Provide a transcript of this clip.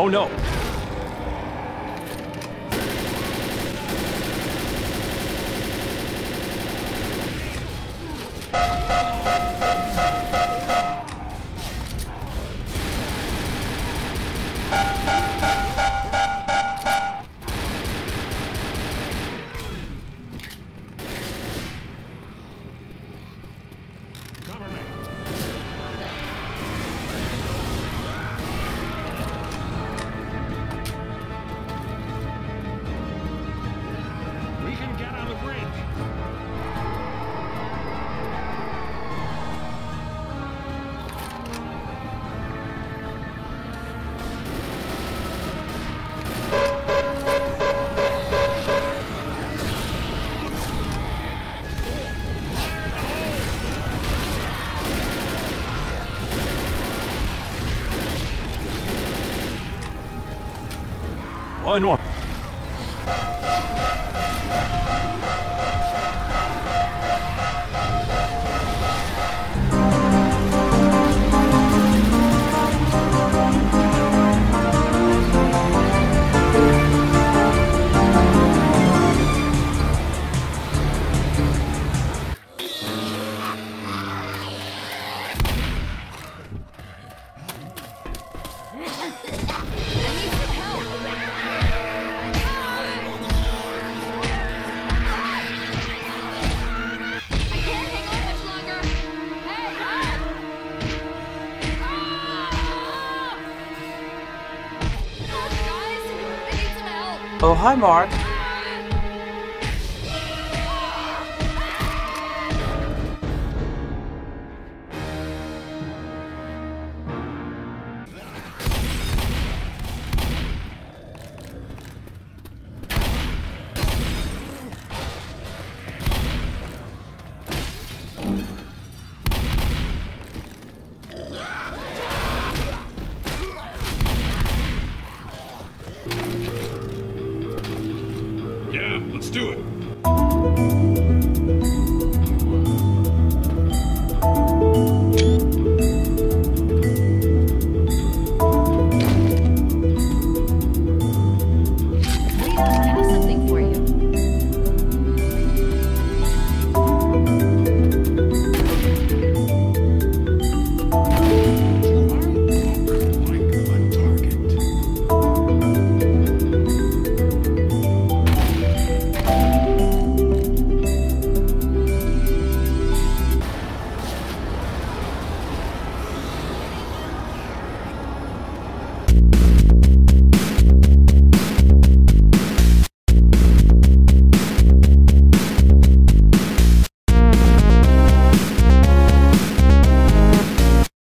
Oh no! Oh, 1. Oh, hi, Mark. Let's do it.